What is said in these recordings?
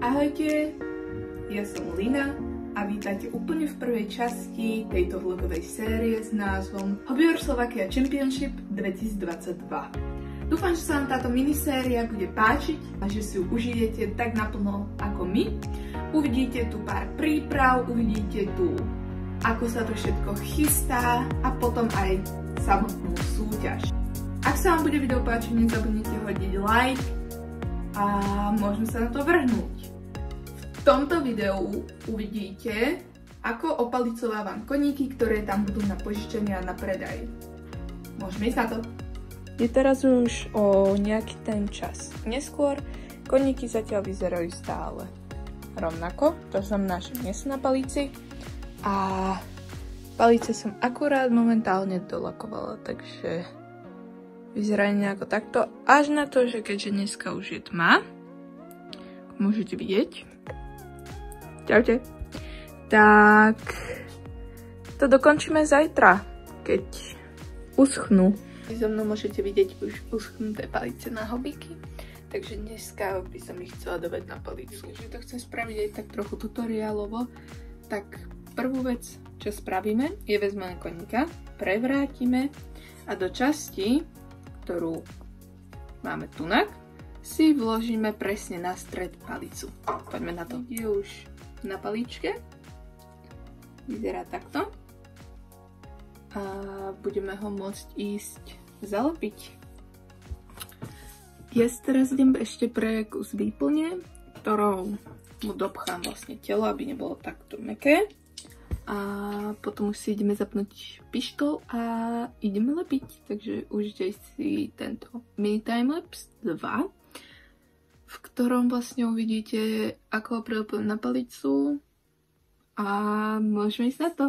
Ahojte, ja som Lina a vítajte úplne v prvej časti tejto vlogovej série s názvom Hobby Slovakia Championship 2022. Dúfam, že sa vám táto miniséria bude páčiť a že si ju užijete tak naplno ako my. Uvidíte tu pár príprav, uvidíte tu ako sa to všetko chystá a potom aj samotnú súťaž. Ak sa vám bude video páčiť, nezabudnite hodiť like a môžeme sa na to vrhnúť. V tomto videu uvidíte, ako opalicovávam koníky, ktoré tam budú na požičenie a na predaj. Môžeme ísť na to. Je teraz už o nejaký ten čas. Neskôr koníky zatiaľ vyzerajú stále rovnako, to že nie sú na palici, a palice som akurát momentálne dolakovala, takže vyzerá nejako takto. Až na to, že keďže dneska už je tma, môžete vidieť. Čaute. Tak to dokončíme zajtra, keď uschnú. So mnou môžete vidieť už uschnuté palice na hobíky. Takže dneska by som ich chcela dovať na palicu. Takže to chcem spraviť aj tak trochu tutoriálovo. Tak Prvú vec, čo spravíme, je vezmeme koníka, prevrátime a do časti, ktorú máme tunak, si vložíme presne na stred palicu. Poďme na to. Je už na paličke. Vyzerá takto. A budeme ho môcť ísť zalepiť. Ja teraz idem ešte pre kus výplne, ktorou mu dopchám vlastne telo, aby nebolo takto meké a potom už si ideme zapnúť pištol a ideme lepiť. Takže užite si tento mini timelapse 2, v ktorom vlastne uvidíte, ako prelepím na palicu a môžeme ísť na to.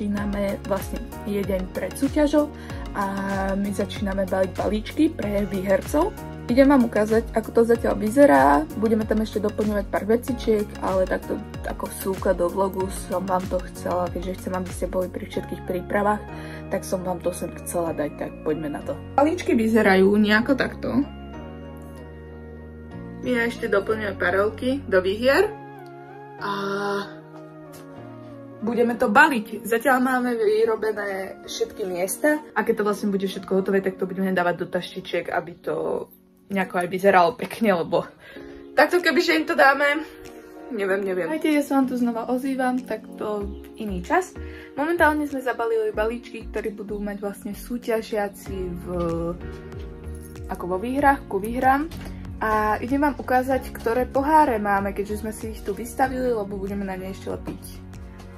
Začíname, vlastne je deň pred súťažou a my začíname baliť balíčky pre výhercov. Idem vám ukázať, ako to zatiaľ vyzerá, budeme tam ešte doplňovať pár vecičiek, ale takto ako súka do vlogu som vám to chcela, keďže chcem, aby ste boli pri všetkých prípravách, tak som vám to sem chcela dať, tak poďme na to. Balíčky vyzerajú nejako takto. My ešte doplňujeme parelky do výhier a budeme to baliť. Zatiaľ máme vyrobené všetky miesta a keď to vlastne bude všetko hotové, tak to budeme dávať do taštičiek, aby to nejako aj vyzeralo pekne, lebo takto kebyže im to dáme, neviem, neviem. Hejte, ja sa vám tu znova ozývam, tak to iný čas. Momentálne sme zabalili balíčky, ktoré budú mať vlastne súťažiaci v, ako vo výhrách, ku výhrám. A idem vám ukázať, ktoré poháre máme, keďže sme si ich tu vystavili, lebo budeme na ne ešte lepiť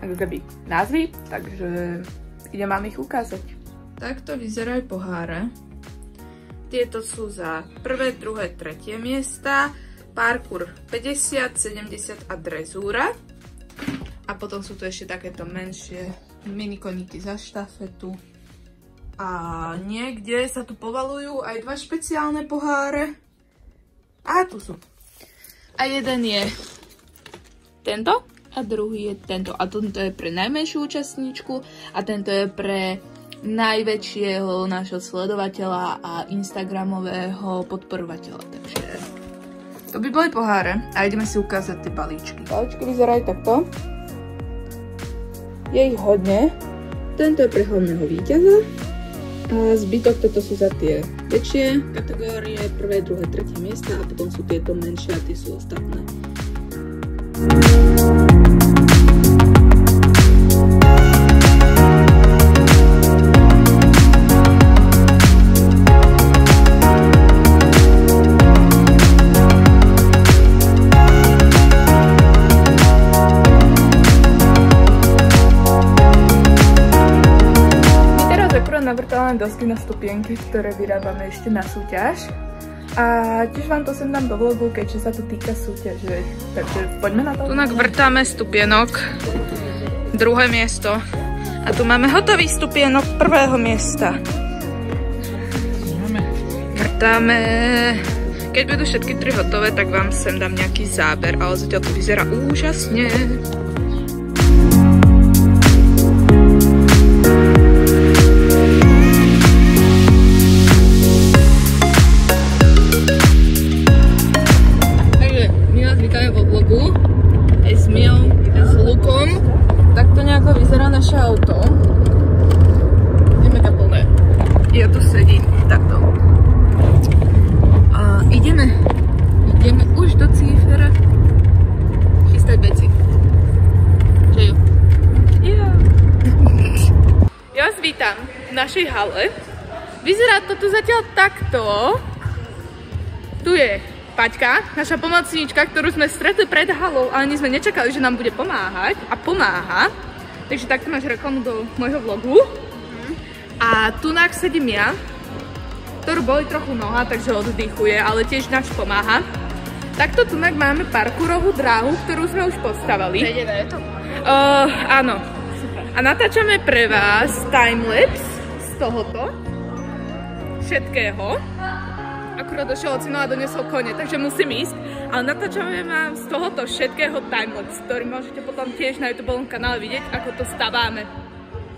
ako keby názvy, takže idem vám ich ukázať. Takto vyzerajú poháre. Tieto sú za prvé, druhé, tretie miesta, parkour 50, 70 a drezúra. A potom sú tu ešte takéto menšie minikoníky za štafetu. A niekde sa tu povalujú aj dva špeciálne poháre. A tu sú. A jeden je tento a druhý je tento. A tento je pre najmenšiu účastníčku a tento je pre najväčšieho nášho sledovateľa a Instagramového podporovateľa. Takže to by boli poháre. A ideme si ukázať tie balíčky. Balíčky vyzerajú takto. Je ich hodne. Tento je pre hlavného víťaza. A zbytok toto sú za tie väčšie kategórie, prvé, druhé, tretie miesta a potom sú tieto menšie a tie sú ostatné. len dosky na stupienky, ktoré vyrábame ešte na súťaž. A tiež vám to sem dám do vlogu, keďže sa to týka súťaže. Takže poďme na to. Tu vrtáme stupienok. Druhé miesto. A tu máme hotový stupienok prvého miesta. Vrtáme. Keď budú všetky tri hotové, tak vám sem dám nejaký záber, ale zatiaľ to vyzerá úžasne. Našej hale. Vyzerá to tu zatiaľ takto. Tu je Paťka, naša pomocníčka, ktorú sme stretli pred halou, ale my sme nečakali, že nám bude pomáhať a pomáha. Takže takto máš reklamu do môjho vlogu. A tu nak sedím ja, ktorú boli trochu noha, takže oddychuje, ale tiež náš pomáha. Takto tu máme parkourovú dráhu, ktorú sme už postavali. Vedené je to? Uh, áno. Super. A natáčame pre vás timelapse tohoto všetkého. Akurát došiel ocino a donesol kone, takže musím ísť. Ale natáčame vám z tohoto všetkého timelapse, ktorý môžete potom tiež na YouTube kanále vidieť, ako to staváme.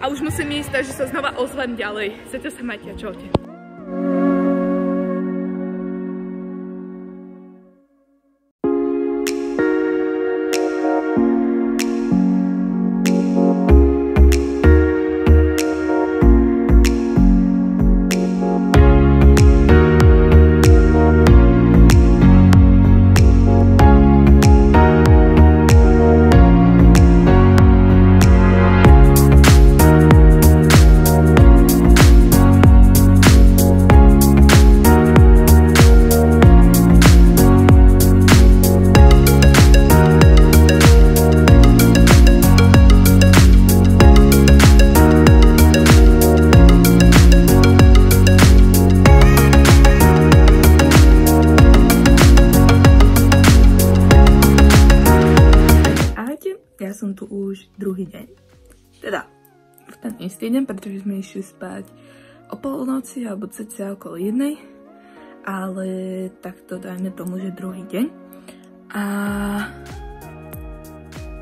A už musím ísť, takže sa znova ozvem ďalej. Chcete sa majte a čaute. Deň, pretože sme išli spať o polnoci alebo cca okolo jednej, ale takto dajme tomu, že druhý deň. A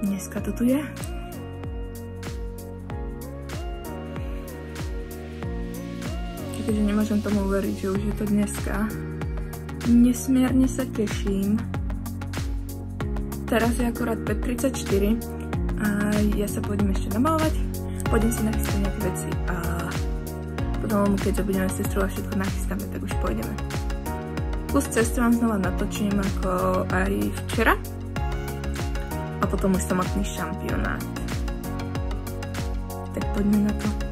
dneska to tu je. Keďže nemôžem tomu uveriť, že už je to dneska. Nesmierne sa teším. Teraz je akurát 5.34 a ja sa pôjdem ešte namalovať, pôjdem si nachystať nejaké veci a potom, keďže budeme s sestrou a všetko nachystáme, tak už pôjdeme. Plus cestu vám znova natočím ako aj včera a potom už samotný šampionát. Tak poďme na to.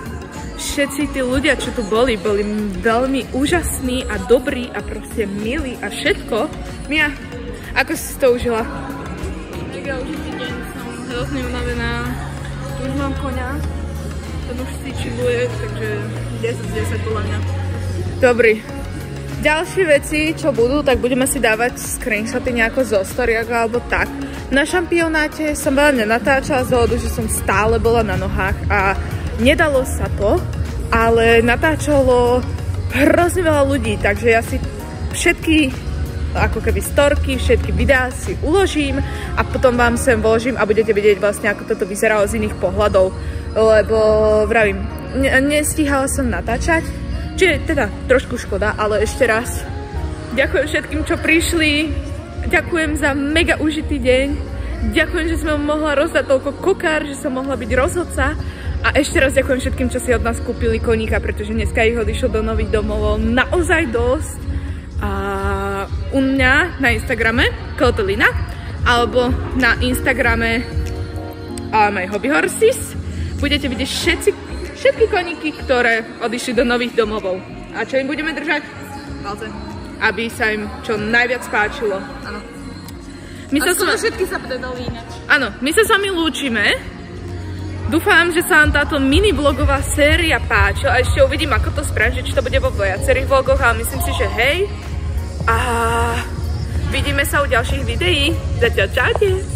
Všetci tí ľudia, čo tu boli, boli veľmi úžasní a dobrí a proste milí a všetko. Mia, ako si to užila? Mega užitý deň, som hrozne unavená. Už mám koňa, ten už si čiluje, takže 10 z 10 podľa mňa. Dobrý, Ďalšie veci, čo budú, tak budeme si dávať screenshoty nejako zo storiak alebo tak. Na šampionáte som veľa nenatáčala z dôvodu, že som stále bola na nohách a nedalo sa to, ale natáčalo hrozne veľa ľudí, takže ja si všetky ako keby storky, všetky videá si uložím a potom vám sem vložím a budete vidieť vlastne, ako toto vyzeralo z iných pohľadov, lebo vravím, ne, nestíhala som natáčať, čiže teda trošku škoda, ale ešte raz ďakujem všetkým, čo prišli, ďakujem za mega užitý deň, ďakujem, že som mohla rozdať toľko kokár, že som mohla byť rozhodca a ešte raz ďakujem všetkým, čo si od nás kúpili koníka, pretože dneska ich odišlo do nových domov naozaj dosť a u mňa na Instagrame Kotelina alebo na Instagrame uh, My Hobby Horses budete vidieť všetci, všetky koníky, ktoré odišli do nových domovov. A čo im budeme držať? Palce. Aby sa im čo najviac páčilo. Áno. My A sa s skoro vami, všetky sa predali ináč. áno, my sa s vami lúčime. Dúfam, že sa vám táto mini vlogová séria páčila a ešte uvidím, ako to spraviť, že či to bude vo viacerých vlogoch, ale myslím si, že hej. A vidíme sa u ďalších videí. Zatiaľ čaute.